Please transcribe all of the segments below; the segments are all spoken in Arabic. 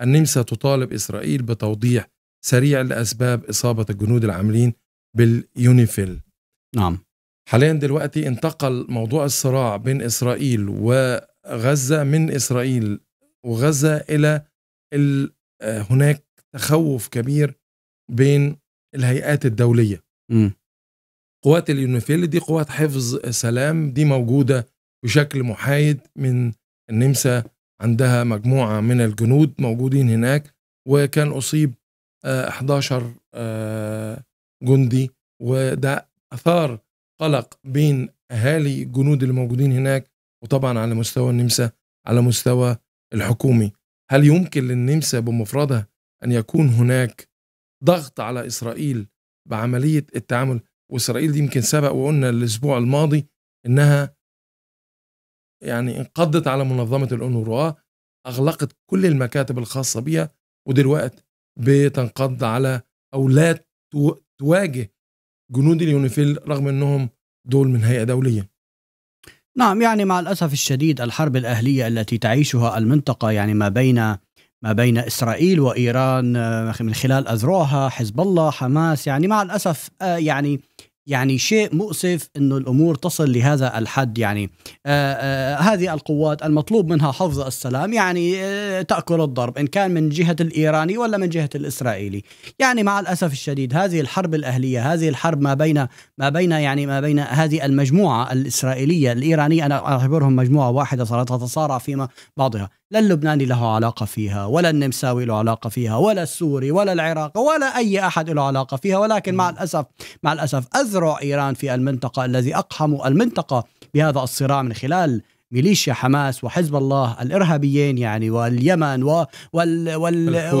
النمسا تطالب إسرائيل بتوضيح سريع لأسباب إصابة الجنود العاملين باليونيفيل. نعم. حاليا دلوقتي انتقل موضوع الصراع بين إسرائيل وغزة من إسرائيل وغزة إلى هناك تخوف كبير بين الهيئات الدولية. م. قوات اليونيفيل دي قوات حفظ سلام دي موجودة بشكل محايد من النمسا عندها مجموعة من الجنود موجودين هناك وكان أصيب 11 جندي وده أثار قلق بين أهالي الجنود اللي موجودين هناك وطبعا على مستوى النمسا على مستوى الحكومي. هل يمكن للنمسا بمفردها أن يكون هناك ضغط على إسرائيل بعملية التعامل؟ وإسرائيل دي يمكن سبق وقلنا الأسبوع الماضي إنها يعني انقضت على منظمة الأونروا أغلقت كل المكاتب الخاصة بها ودلوقتي بتنقض على أو لا تواجه جنود اليونيفيل رغم أنهم دول من هيئة دولية. نعم يعني مع الأسف الشديد الحرب الأهلية التي تعيشها المنطقة يعني ما بين ما بين إسرائيل وإيران آه، من خلال أذرعها حزب الله حماس يعني مع الأسف آه، يعني يعني شيء مؤسف إنه الأمور تصل لهذا الحد يعني. آآ آآ هذه القوات المطلوب منها حفظ السلام يعني تأكل الضرب إن كان من جهة الإيراني ولا من جهة الإسرائيلي. يعني مع الأسف الشديد هذه الحرب الأهلية هذه الحرب ما بين ما بين يعني ما بين هذه المجموعة الإسرائيلية الإيرانية أنا أعتبرهم مجموعة واحدة صارت تتصارع فيما بعضها. لا اللبناني له علاقة فيها ولا النمساوي له علاقة فيها ولا السوري ولا العراقي ولا أي أحد له علاقة فيها. ولكن مع الأسف مع الأسف أذرع إيران في المنطقة الذي أقحموا المنطقة بهذا الصراع من خلال ميليشيا حماس وحزب الله الإرهابيين يعني واليمن و وال وال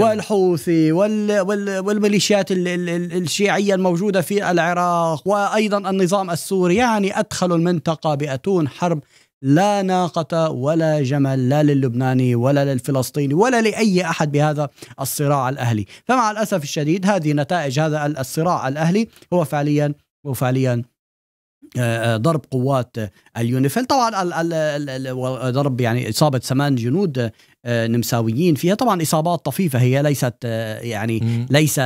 والحوثي وال وال والميليشيات الشيعية الموجودة في العراق وأيضا النظام السوري. يعني ادخلوا المنطقة بأتون حرب لا ناقة ولا جمل لا للبناني ولا للفلسطيني ولا لأي أحد بهذا الصراع الأهلي. فمع الأسف الشديد هذه نتائج هذا الصراع الأهلي هو فعليا هو فعليا آه، ضرب قوات اليونيفيل. طبعا ضرب يعني إصابة ثمان جنود آه، نمساويين فيها. طبعا إصابات طفيفة هي ليست يعني ليس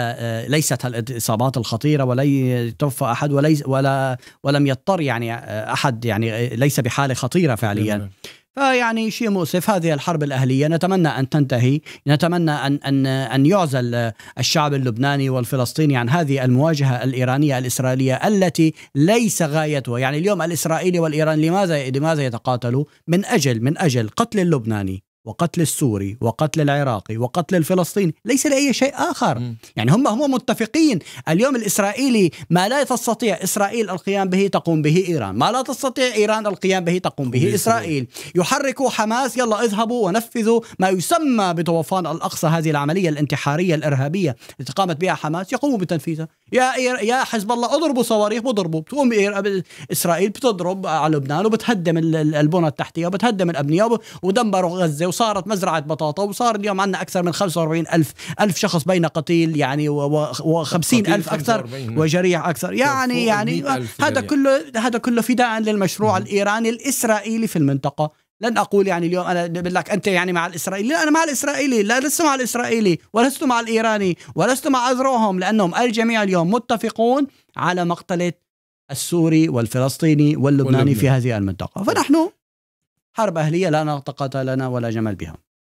ليست الإصابات الخطيرة ولا توفى أحد وليس ولا ولم يضطر يعني أحد يعني ليس بحالة خطيرة فعليا. فيعني شيء مؤسف. هذه الحرب الأهلية. نتمنى أن تنتهي. نتمنى أن أن أن يعزل الشعب اللبناني والفلسطيني عن هذه المواجهة الإيرانية الإسرائيلية التي ليس غايتها. يعني اليوم الإسرائيلي والإيراني لماذا لماذا يتقاتلوا؟ من أجل من أجل قتل اللبناني. وقتل السوري وقتل العراقي وقتل الفلسطيني ليس لأي شيء آخر. م. يعني هم هم متفقين. اليوم الإسرائيلي ما لا تستطيع إسرائيل القيام به تقوم به إيران. ما لا تستطيع إيران القيام به تقوم به إسرائيل. يحركوا حماس يلا اذهبوا ونفذوا ما يسمى بطوفان الأقصى هذه العملية الانتحارية الإرهابية التي قامت بها حماس. يقوموا بتنفيذها. يا يا حزب الله اضربوا صواريخ بضربوا بتقوم إسرائيل بتضرب على لبنان وبتهدم البنى التحتية وبتهدم الأبنية ودمروا غزة وصارت مزرعة بطاطا وصار اليوم عندنا أكثر من 45 ألف ألف شخص بين قتيل يعني و50 ألف أكثر وجريح أكثر. يعني يعني هذا كله هذا كله فداء للمشروع الإيراني الإسرائيلي في المنطقة. لن أقول يعني اليوم أنا بقول لك أنت يعني مع الإسرائيلي؟ لا أنا مع الإسرائيلي. لا لست مع الإسرائيلي ولست مع الإيراني ولست مع اذرعهم لأنهم الجميع اليوم متفقون على مقتلة السوري والفلسطيني واللبناني واللبنان. في هذه المنطقة. فنحن حرب أهلية لا نطاقة لنا ولا جمل بها.